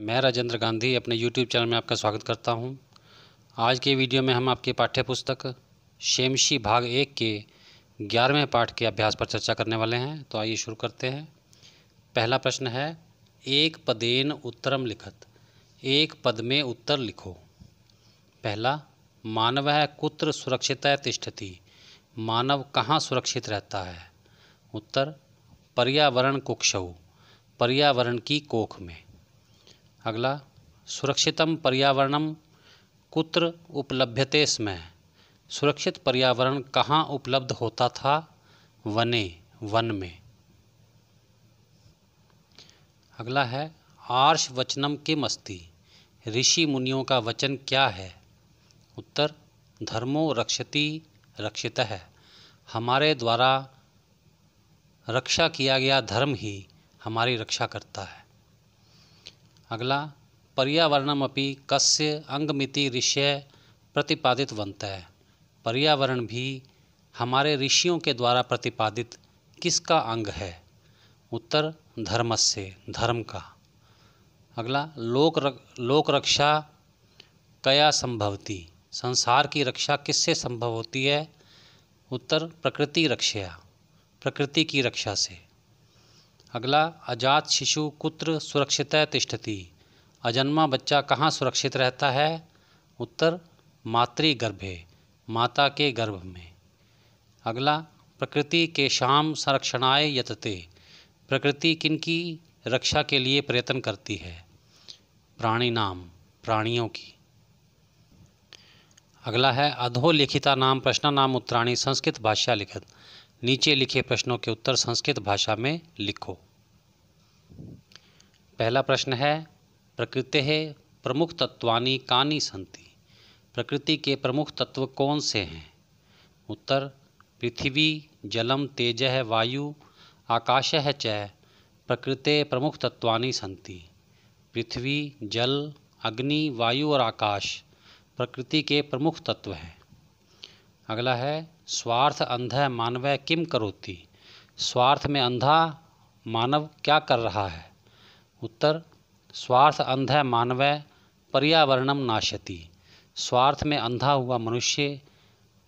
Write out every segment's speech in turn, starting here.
मैं राजेंद्र गांधी, अपने YouTube channel में आपका स्वागत करता हूँ। आज के वीडियो में हम आपके पाठ्य पुस्तक शेमशी भाग एक के ग्यारहवें पाठ के अभ्यास पर चर्चा करने वाले हैं। तो आइए शुरू करते हैं। पहला प्रश्न है, एक पदेन उत्तरम लिखत, एक पद में उत्तर लिखो। पहला, मानव है कुत्र सुरक्षित तिष्ठति, मानव कहाँ सुरक्षित रहता है? उत्तर, पर्यावरण कुक्षौ, पर्यावरण की कोख में। अगला, सुरक्षितम पर्यावरणम कुत्र उपलभ्यते स्म सुरक्षित पर्यावरण कहाँ उपलब्ध होता था? वने, वन में। अगला है, आर्ष वचनम किम अस्ति? ऋषि मुनियों का वचन क्या है? उत्तर, धर्मो रक्षति रक्षित। है हमारे द्वारा रक्षा किया गया धर्म ही हमारी रक्षा करता है। अगला पर्यावरणमपि कस्य अंगमिति ऋषय प्रतिपादित बनता है पर्यावरण भी हमारे ऋषियों के द्वारा प्रतिपादित किसका अंग है? उत्तर धर्म से धर्म का। अगला लोक रक, लोक रक्षा कया संभवती? संसार की रक्षा किससे संभव होती है? उत्तर प्रकृति रक्षा प्रकृति की रक्षा से। अगला, अजात शिशु कुत्र सुरक्षित तिष्ठति। अजन्मा बच्चा कहाँ सुरक्षित रहता है? उत्तर मातृगर्भे माता के गर्भ में। अगला, प्रकृति के शाम संरक्षणाय यतते। प्रकृति किन की रक्षा के लिए प्रयत्न करती है? प्राणी नाम, प्राणियों की। अगला है, अधोलिखिता नाम, प्रश्न नाम, उत्तराणी संस्कृत भाषा लिखित। नीचे लिखे प्रश्नों के उत्तर संस्कृत भाषा में लिखो। पहला प्रश्न है, प्रकृति प्रमुख तत्वानि कानी संति। प्रकृति के प्रमुख तत्व कौन से हैं? उत्तर, पृथ्वी, जलम, तेज है वायु, आकाश है च प्रकृति प्रमुख तत्वानि संति। पृथ्वी, जल, अग्नि, वायु और आकाश प्रकृति के प्रमुख तत्व हैं। अगला है, स्वार्थ अंध मानव किम करोती? स्वार्थ में अंधा मानव क्या कर रहा है? उत्तर, स्वार्थ अंध मानव पर्यावरणम नाशति। स्वार्थ में अंधा हुआ मनुष्य,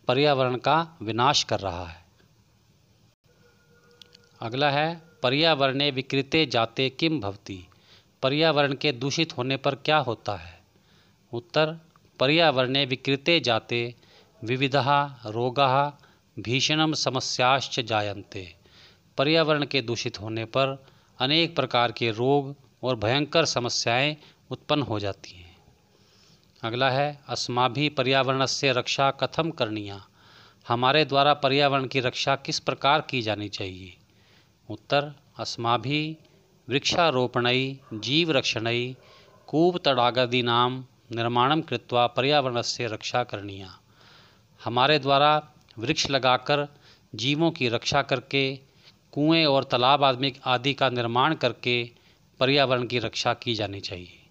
पर्यावरण का विनाश कर रहा है। अगला है, पर्यावरणे विकृते जाते किम भवती? पर्यावरण के दूषित होने पर क्या होता है? उत्तर, पर्यावरणे विकृते जाते, विविधा, रोगा भीषणम समस्याश्च जायन्ते। पर्यावरण के दूषित होने पर अनेक प्रकार के रोग और भयंकर समस्याएँ उत्पन्न हो जाती हैं। अगला है, अस्माभि पर्यावरण से रक्षा कथम करनिया हमारे द्वारा पर्यावरण की रक्षा किस प्रकार की जानी चाहिए? उत्तर, अस्माभि वृक्षारोपणई जीव रक्षणई कूप तड़ागदि नाम निर्माणम कृत्वा पर्यावरण से रक्षा करनिया हमारे द्वारा वृक्ष लगाकर, जीवों की रक्षा करके कुएँ और तालाब आदमी आदि का निर्माण करके पर्यावरण की रक्षा की जानी चाहिए।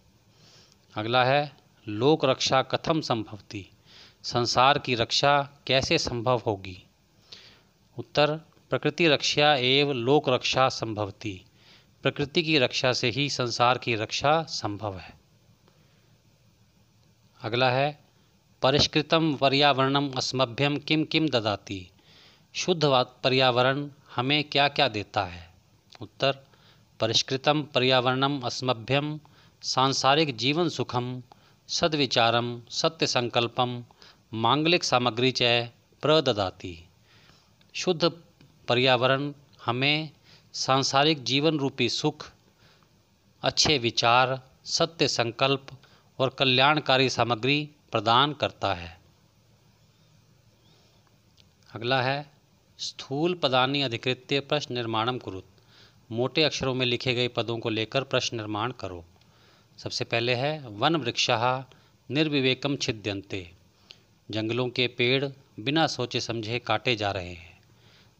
अगला है, लोक रक्षा कथम संभवती। संसार की रक्षा कैसे संभव होगी? उत्तर, प्रकृति रक्षा एवं लोक रक्षा संभवती। प्रकृति की रक्षा से ही संसार की रक्षा संभव है। अगला है, परिष्कृतम पर्यावरणम अस्मभ्यम किम किम ददाती। शुद्ध पर्यावरण हमें क्या क्या देता है? उत्तर, परिष्कृतम, पर्यावरणम, अस्मभ्यम, सांसारिक जीवन सुखम, सद्विचारम, सत्य संकल्पम, मांगलिक सामग्री च प्रददाती। शुद्ध पर्यावरण हमें सांसारिक जीवन रूपी सुख, अच्छे विचार, सत्य संकल्प और कल्याणकारी सामग्री प्रदान करता है। अगला है स्थूल पदानी अधिकृत्य प्रश्न निर्माणम कुरुत। मोटे अक्षरों में लिखे गए पदों को लेकर प्रश्न निर्माण करो। सबसे पहले है, वन वृक्षा निर्विवेकम छिद्यंते जंगलों के पेड़ बिना सोचे समझे काटे जा रहे हैं।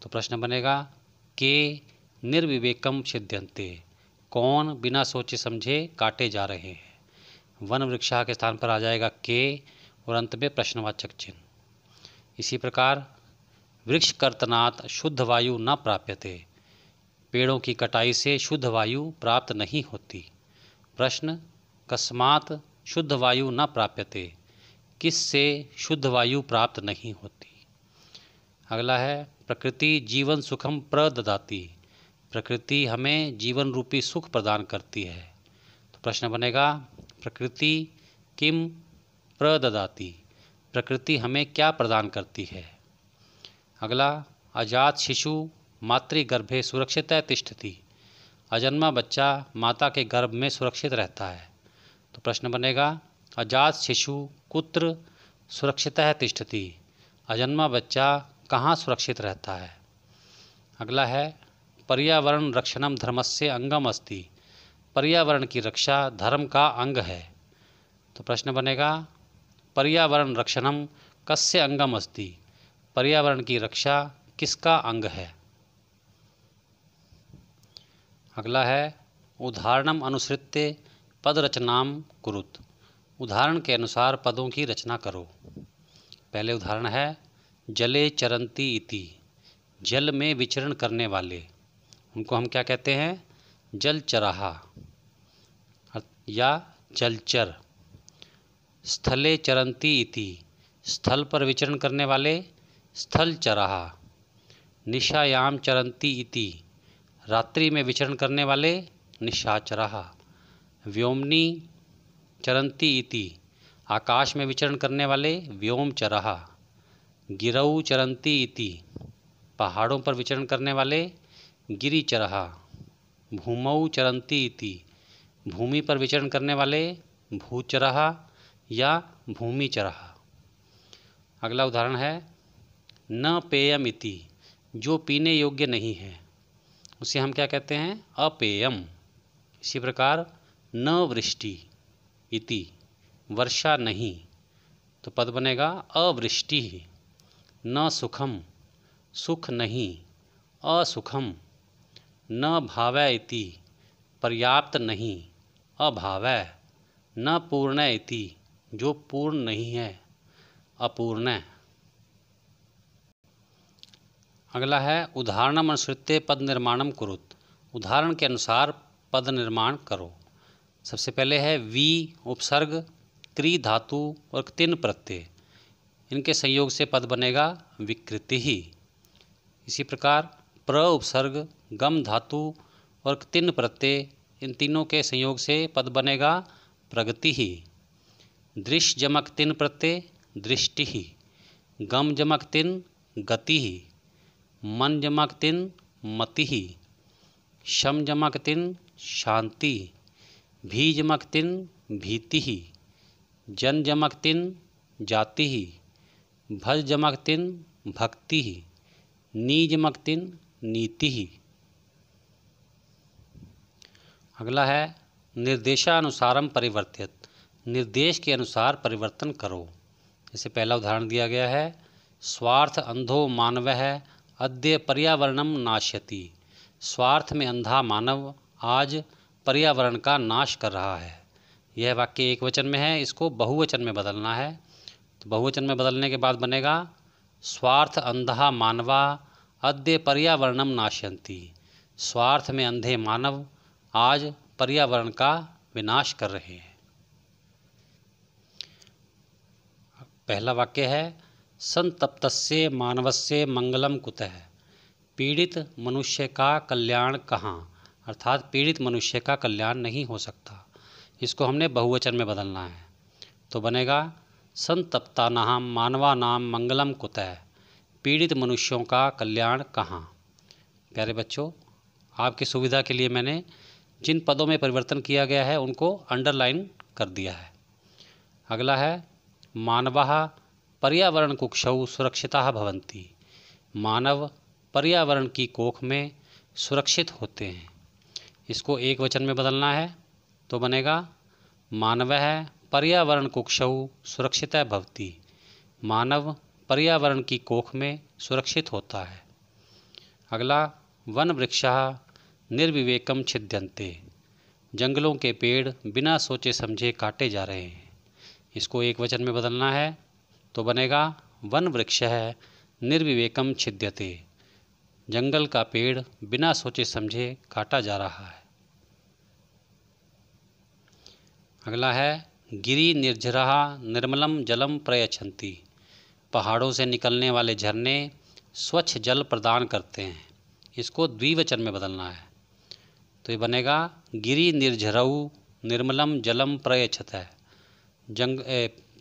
तो प्रश्न बनेगा, के निर्विवेकम छिद्यंते कौन बिना सोचे समझे काटे जा रहे हैं? वन वृक्षा के स्थान पर आ जाएगा के और अंत में प्रश्नवाचक चिन्ह। इसी प्रकार वृक्ष कर्तनात् शुद्ध वायु न प्राप्यते। पेड़ों की कटाई से शुद्ध वायु प्राप्त नहीं होती। प्रश्न, कस्मात शुद्ध वायु न प्राप्यते, किससे शुद्ध वायु प्राप्त नहीं होती? अगला है, प्रकृति जीवन सुखम प्रददाती। प्रकृति हमें जीवन रूपी सुख प्रदान करती है। तो प्रश्न बनेगा, प्रकृति किम प्रददाती? प्रकृति हमें क्या प्रदान करती है? अगला, अजात शिशु मातृगर्भे सुरक्षित तिष्ठति अजन्मा बच्चा माता के गर्भ में सुरक्षित रहता है। तो प्रश्न बनेगा, अजात शिशु कुत्र सुरक्षित तिष्ठति अजन्मा बच्चा कहाँ सुरक्षित रहता है? अगला है, पर्यावरण रक्षणम धर्मस्य अंगम अस्ति। पर्यावरण की रक्षा धर्म का अंग है। तो प्रश्न बनेगा, पर्यावरण रक्षणम कस्य अंगम अस्ति? पर्यावरण की रक्षा किसका अंग है? अगला है, उदाहरणम अनुसृत्य पद रचनाम कुरुत। उदाहरण के अनुसार पदों की रचना करो। पहले उदाहरण है, जले चरंती इति, जल में विचरण करने वाले। उनको हम क्या कहते हैं? जल चराहा या जलचर। स्थले चरंती इति, स्थल पर विचरण करने वाले स्थल चराहा। निशायाम चरंती इति। रात्रि में विचरण करने वाले निशाचरा व्योमनी चरंती इति। आकाश में विचरण करने वाले व्योम चरहा। गिरऊ चरंती इति। पहाड़ों पर विचरण करने वाले गिरी चरहा। भूमऊ चरंती इति। भूमि पर विचरण करने वाले भूचरहा या भूमि चरहा। अगला उदाहरण है न पेयम इति जो पीने योग्य नहीं है। उसे हम क्या कहते हैं? अपेयम। इसी प्रकार न वृष्टि इति, वर्षा नहीं तो पद बनेगा अवृष्टि। न सुखम, सुख नहीं, असुखम। न भावै इति, पर्याप्त नहीं, अभावै। न पूर्ण इति, जो पूर्ण नहीं है, अपूर्ण। अगला है, उदाहरणम अनुसृत्य पद निर्माणम कुरुत। उदाहरण के अनुसार पद निर्माण करो। सबसे पहले है, वी, उपसर्ग, त्रि, धातु और तीन प्रत्यय। इनके संयोग से पद बनेगा, विकृति ही। इसी प्रकार, प्र, उपसर्ग, गम, धातु और तीन प्रत्यय, इन तीनों के संयोग से पद बनेगा, प्रगति ही। दृश्य जमक तीन प्रत्यय, दृष्टि ही। गम जमक तीन, गति ही। मन जमक तिन, मति शम जमक तिन, शांति। भी जमक तिन, भीति जन जमक तिन, जाति भज जमक तिन, भक्ति नी जमक तिन, नीति अगला है निर्देशानुसारम परिवर्तित। निर्देश के अनुसार परिवर्तन करो। जैसे पहला उदाहरण दिया गया है। स्वार्थ अंधो मानव है अद्य पर्यावरणम नाश्यति। स्वार्थ में अंधा मानव आज पर्यावरण का नाश कर रहा है। यह वाक्य एक वचन में है, इसको बहुवचन में बदलना है। तो बहुवचन में बदलने के बाद बनेगा, स्वार्थ अंधा मानवा अद्य पर्यावरणम नाशयंती स्वार्थ में अंधे मानव आज पर्यावरण का विनाश कर रहे हैं। पहला वाक्य है संतप्तस्य मानवस्य मंगलम कुतः? पीड़ित मनुष्य का कल्याण कहाँ? अर्थात पीड़ित मनुष्य का कल्याण नहीं हो सकता। इसको हमने बहुवचन में बदलना है। तो बनेगा संतप्ता नाम मानवा नाम मंगलम कुतः? पीड़ित मनुष्यों का कल्याण कहाँ? प्यारे बच्चों, आपकी सुविधा के लिए मैंने जिन पदों में परिवर्तन किया गया है, उनको अंडरलाइन कर दिया है। अगला है, मानवा पर्यावरण कुक्षौ सुरक्षिता भवंती मानव पर्यावरण की कोख में सुरक्षित होते हैं। इसको एक वचन में बदलना है तो बनेगा, मानव है पर्यावरण कुक्षौ सुरक्षित भवती। मानव पर्यावरण की कोख में सुरक्षित होता है। अगला, वन वृक्षा निर्विवेकम छिद्यंते जंगलों के पेड़ बिना सोचे समझे काटे जा रहे हैं। इसको एक वचन में बदलना है तो बनेगा वन वृक्ष है, निर्विवेकम छिद्यते। जंगल का पेड़ बिना सोचे समझे काटा जा रहा है। अगला है, गिरी निर्झरा निर्मलम जलम प्रयच्छन्ति। पहाड़ों से निकलने वाले झरने स्वच्छ जल प्रदान करते हैं। इसको द्विवचन में बदलना है। तो ये बनेगा, गिरी निर्झरऊ निर्मलम जलम प्रयछत है। जंग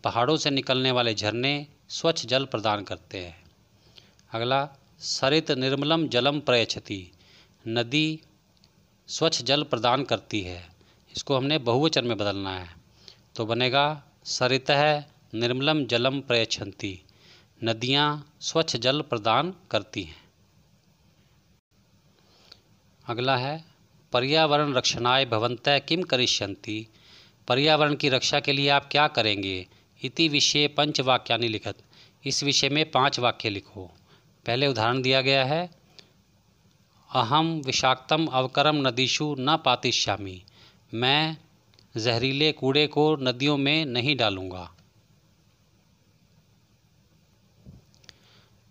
पहाड़ों से निकलने वाले झरने स्वच्छ जल प्रदान करते हैं। अगला, सरित निर्मलम जलम प्रयच्छति। नदी स्वच्छ जल प्रदान करती है। इसको हमने बहुवचन में बदलना है। तो बनेगा, सरित है निर्मलम जलम प्रयच्छन्ति। नदियाँ स्वच्छ जल प्रदान करती हैं। अगला है, पर्यावरण रक्षणाय भवंतः किम करिष्यन्ति। पर्यावरण की रक्षा के लिए आप क्या करेंगे? इति विषय पंच पंचवाक्यानि लिखत। इस विषय में पाँच वाक्य लिखो। पहले उदाहरण दिया गया है अहम विषाक्तम अवकरम नदीशु न पातिश्यामी मैं जहरीले कूड़े को नदियों में नहीं डालूँगा।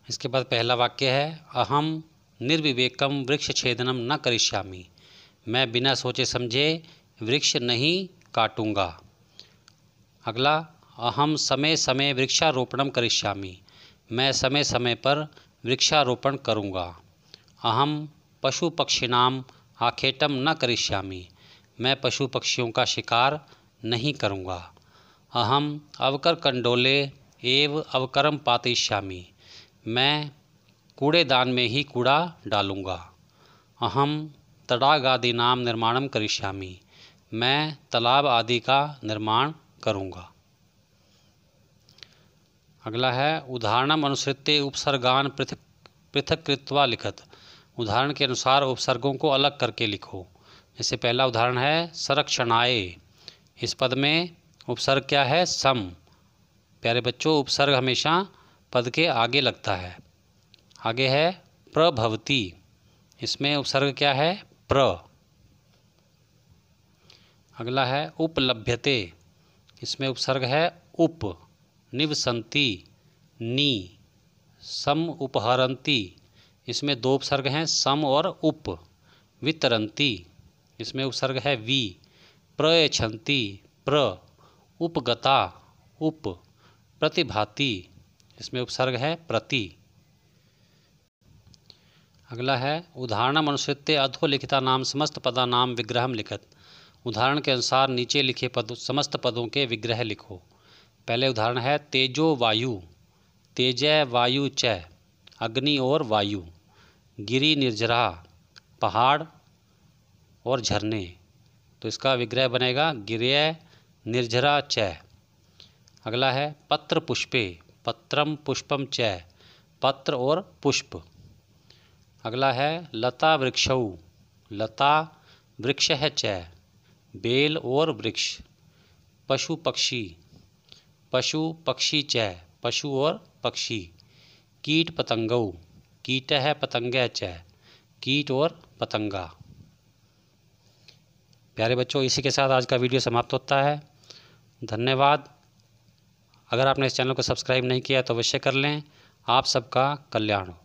इसके बाद पहला वाक्य है अहम निर्विवेकम वृक्ष छेदनम न करिष्यामी। मैं बिना सोचे समझे वृक्ष नहीं काटूँगा। अगला अहम समय समय वृक्षारोपणम करिष्यामी। मैं समय समय पर वृक्षारोपण करूँगा। अहम पशु पक्षिणाम आखेटम न करिष्यामी। मैं पशु पक्षियों का शिकार नहीं करूँगा। अहम अवकर कंडोले एव अवकरम पातिष्यामी मैं कूड़ेदान में ही कूड़ा डालूँगा। अहम तड़ाग आदि नाम निर्माणम करिष्यामी। मैं तालाब आदि का निर्माण करूँगा। अगला है, उदाहरणम अनुसृत्य उपसर्गान पृथक पृथक कृत्वा लिखत। उदाहरण के अनुसार उपसर्गों को अलग करके लिखो। जैसे पहला उदाहरण है संरक्षणाए इस पद में उपसर्ग क्या है? सम। प्यारे बच्चों, उपसर्ग हमेशा पद के आगे लगता है। आगे है, प्रभवती। इसमें उपसर्ग क्या है? प्र। अगला है, उपलभ्यते। इसमें उपसर्ग है, उप। निवसंती, नी, सम उपहरंती। इसमें दो उपसर्ग हैं, सम और उप। वितरंती, इसमें उपसर्ग है वी। प्रयछंती प्र। उपगता, उप। प्रतिभाती, इसमें उपसर्ग है प्रति। अगला है उदाहरणम अनुसृत्य अधोलिखिता नाम समस्त पदा नाम विग्रह लिखत। उदाहरण के अनुसार नीचे लिखे पद, समस्त पदों के विग्रह लिखो। पहले उदाहरण है, तेजो वायु तेजय वायु च, अग्नि और वायु, गिरी निर्जरा, पहाड़ और झरने। तो इसका विग्रह बनेगा, गिरय निर्जरा च। अगला है, पत्र पुष्पे, पत्रम पुष्पम च, पत्र और पुष्प। अगला है, लता वृक्षौ, लता वृक्ष है च, बेल और वृक्ष, पशु पक्षी। पशु पक्षी च पशु और पक्षी। कीट पतंगऊ कीट है पतंग च कीट और पतंगा। प्यारे बच्चों, इसी के साथ आज का वीडियो समाप्त होता है। धन्यवाद। अगर आपने इस चैनल को सब्सक्राइब नहीं किया तो अवश्य कर लें। आप सबका कल्याण हो।